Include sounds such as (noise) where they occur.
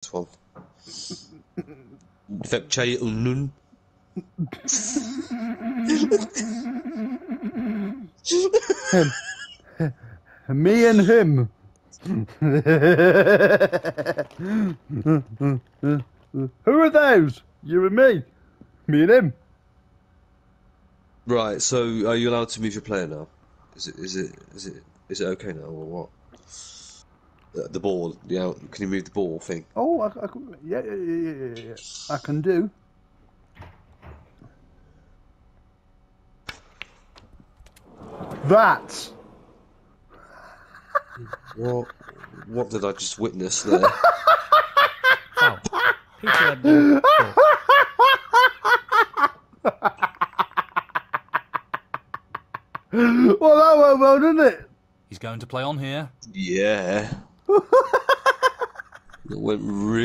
this one. Fepche Unun. Me and him. Who are those? You and me. Me and him. Right, so are you allowed to move your player now? Is it is it is it is it okay now or what? The, the ball, yeah. Can you move the ball thing? Oh, I, I can, yeah, yeah, yeah, yeah, yeah, yeah. I can do. That. What what did I just witness there? Wow. (laughs) Peter. Well, that went well, didn't it? He's going to play on here. yeah. It went really